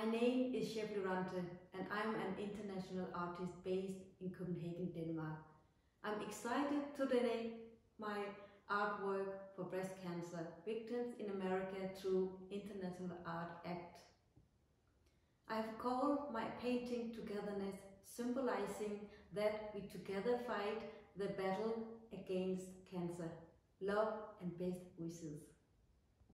My name is Shefali Ranthe and I'm an international artist based in Copenhagen, Denmark. I'm excited to donate my artwork for breast cancer victims in America through International Art Act. I have called my painting Togetherness, symbolizing that we together fight the battle against cancer. Love and best wishes.